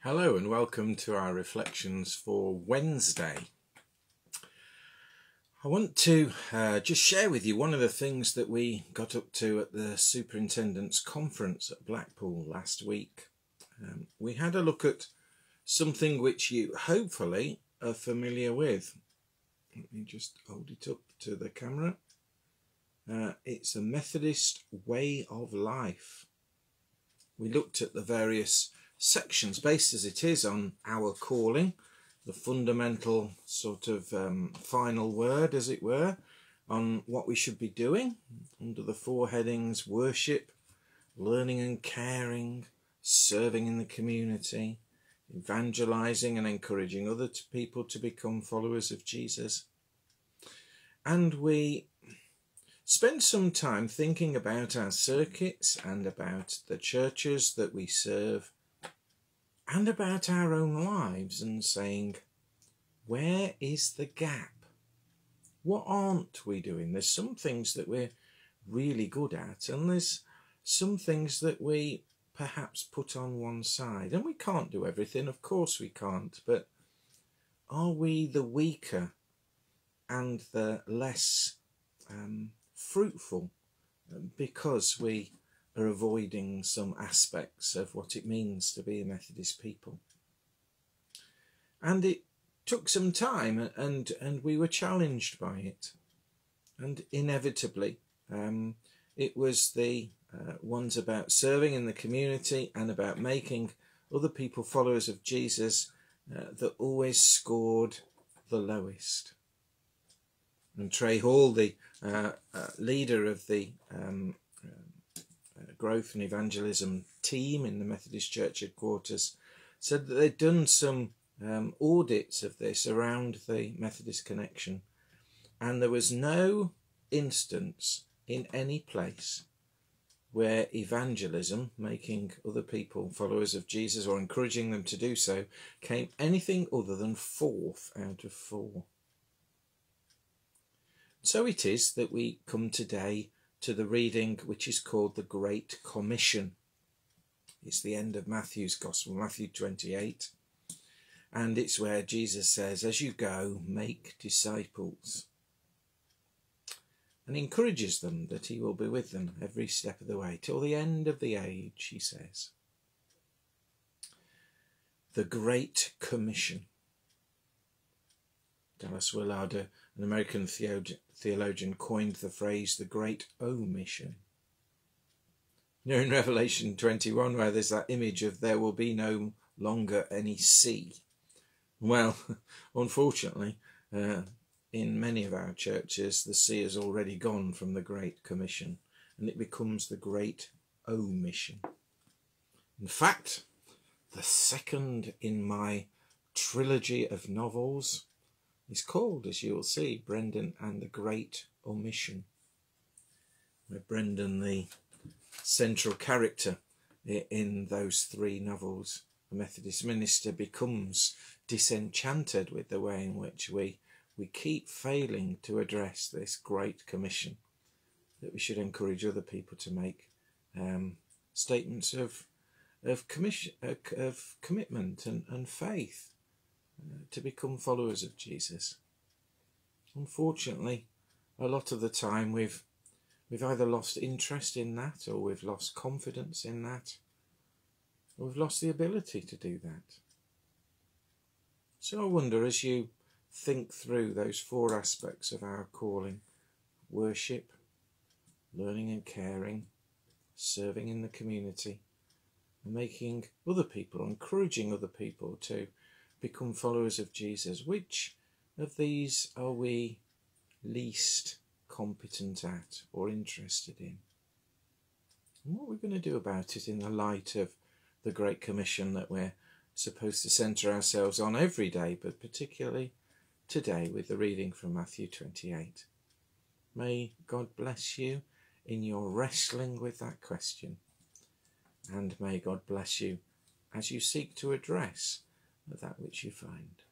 Hello and welcome to our reflections for Wednesday. I want to uh, just share with you one of the things that we got up to at the Superintendent's Conference at Blackpool last week. Um, we had a look at something which you hopefully are familiar with. Let me just hold it up to the camera. Uh, it's a Methodist way of life. We looked at the various sections based as it is on our calling, the fundamental sort of um, final word, as it were, on what we should be doing under the four headings worship, learning and caring, serving in the community, evangelizing and encouraging other people to become followers of Jesus. And we spend some time thinking about our circuits and about the churches that we serve and about our own lives and saying, where is the gap? What aren't we doing? There's some things that we're really good at, and there's some things that we perhaps put on one side. And we can't do everything, of course we can't, but are we the weaker and the less um, fruitful because we are avoiding some aspects of what it means to be a Methodist people. And it took some time and, and we were challenged by it. And inevitably, um, it was the uh, ones about serving in the community and about making other people followers of Jesus uh, that always scored the lowest. And Trey Hall, the uh, uh leader of the um, growth and evangelism team in the Methodist Church headquarters said that they'd done some um, audits of this around the Methodist connection, and there was no instance in any place where evangelism, making other people followers of Jesus or encouraging them to do so, came anything other than fourth out of four. So it is that we come today to the reading which is called the Great Commission. It's the end of Matthew's Gospel, Matthew 28. And it's where Jesus says, As you go, make disciples. And encourages them that he will be with them every step of the way, till the end of the age, he says. The Great Commission. Dallas Willard, an American theologian, coined the phrase the great omission. You know, in Revelation 21, where there's that image of there will be no longer any sea. Well, unfortunately, uh, in many of our churches, the sea has already gone from the Great Commission and it becomes the Great Omission. In fact, the second in my trilogy of novels is called, as you will see, Brendan and the Great Omission, where Brendan, the central character in those three novels, the Methodist minister, becomes disenchanted with the way in which we we keep failing to address this great commission that we should encourage other people to make um, statements of of commission of commitment and, and faith to become followers of Jesus. Unfortunately, a lot of the time we've we've either lost interest in that or we've lost confidence in that or we've lost the ability to do that. So I wonder as you think through those four aspects of our calling worship, learning and caring, serving in the community, and making other people, encouraging other people to become followers of Jesus, which of these are we least competent at or interested in? And what we're going to do about it in the light of the Great Commission that we're supposed to centre ourselves on every day, but particularly today with the reading from Matthew 28. May God bless you in your wrestling with that question, and may God bless you as you seek to address that which you find.